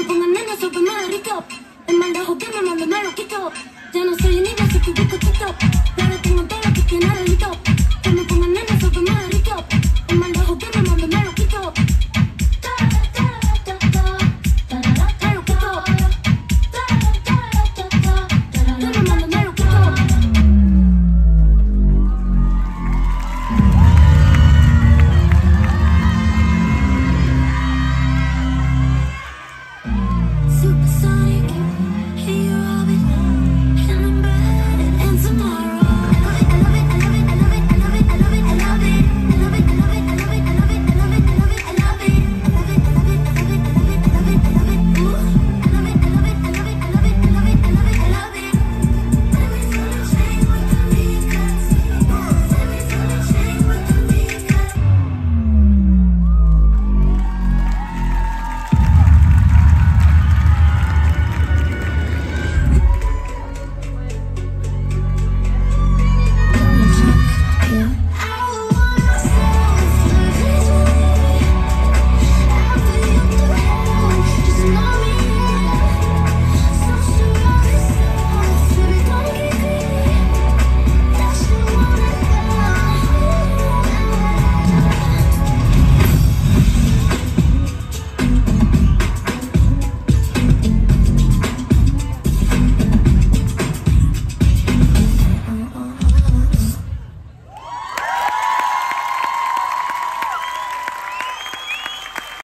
me pongan nena sobre me derrito. El maldajo que me mando me lo quito. Ya no soy niña, soy tu bizcochito. Pero tengo todo lo que tiene delito.